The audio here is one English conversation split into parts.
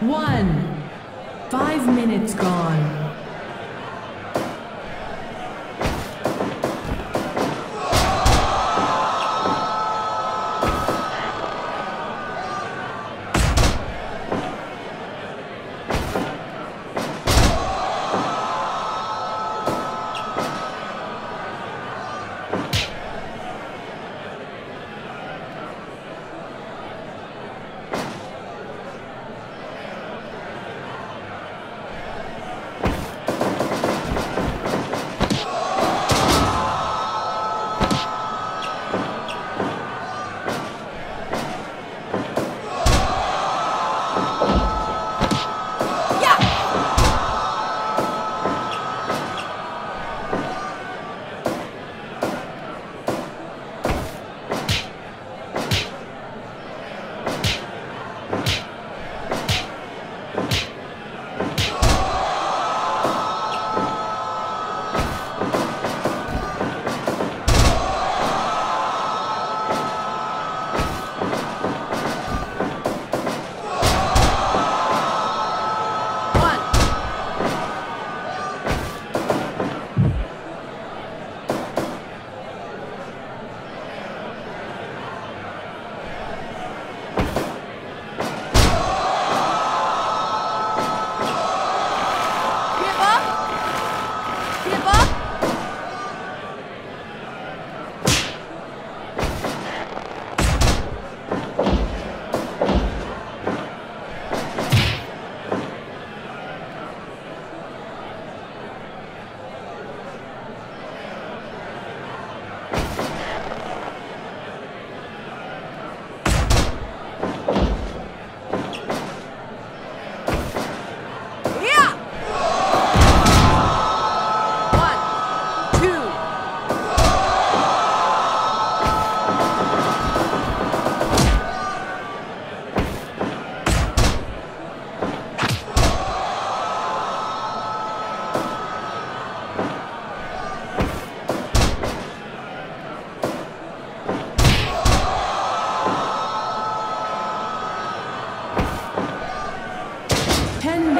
One. Five minutes gone.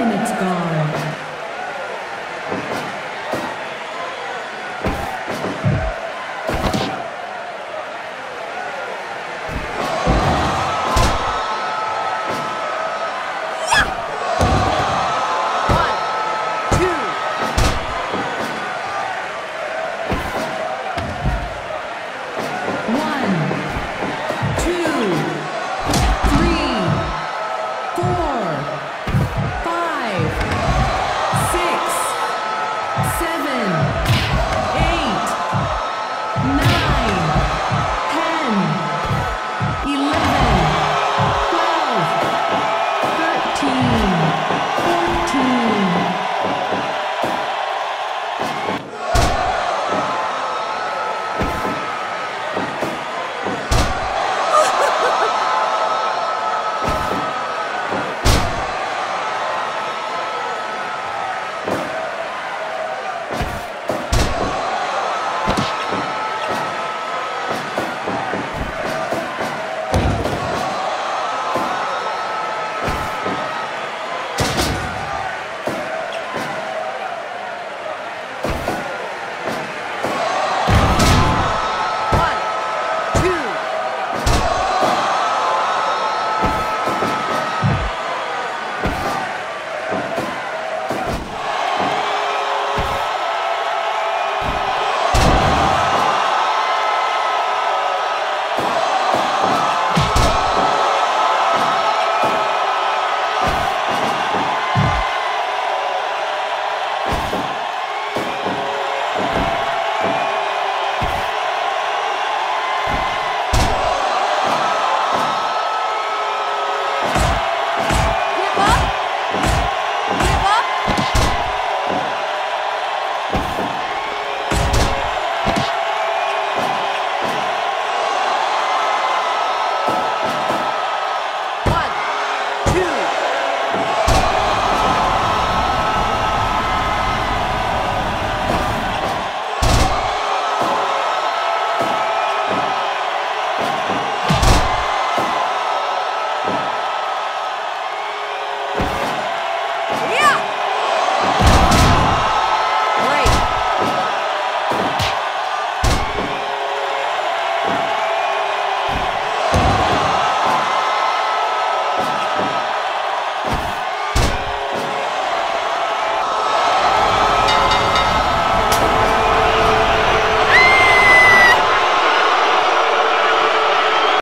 minutes gone.